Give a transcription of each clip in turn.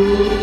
Porque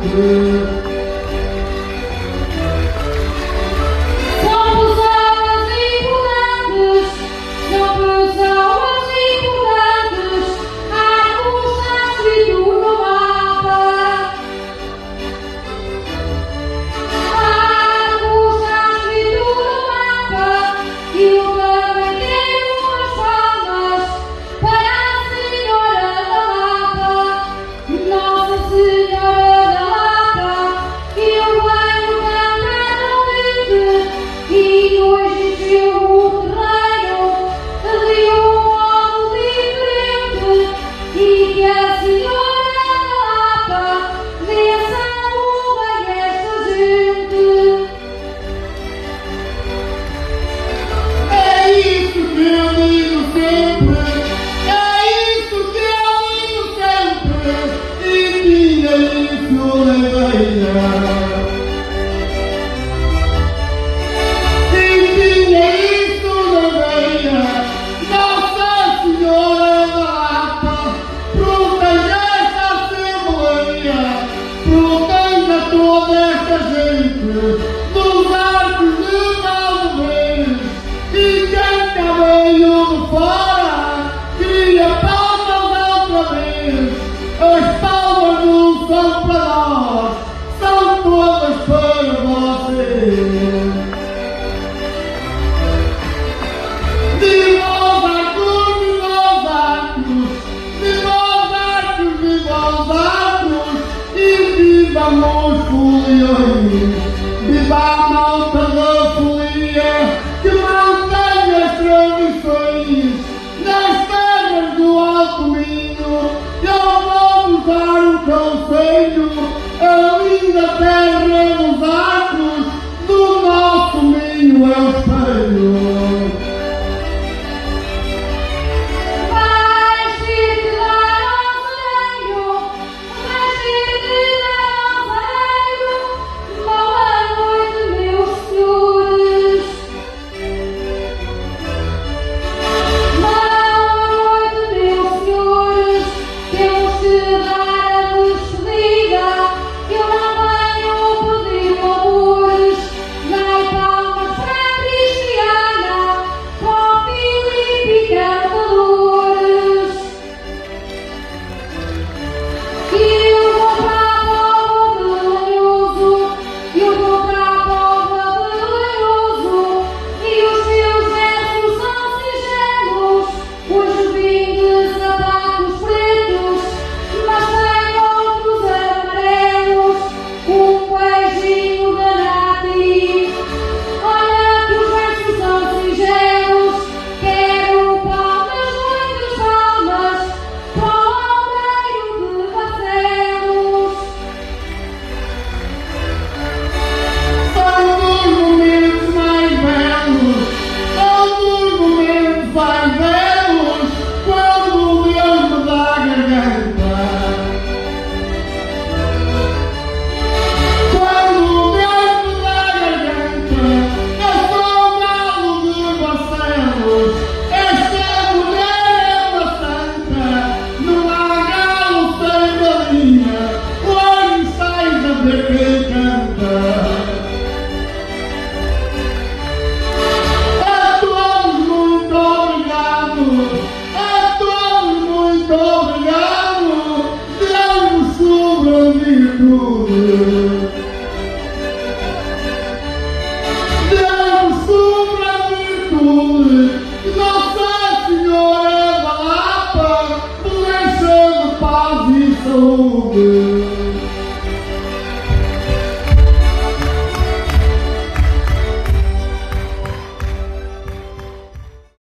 Amen. Lord, fully of you. Be saúde.